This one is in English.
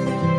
Podcast.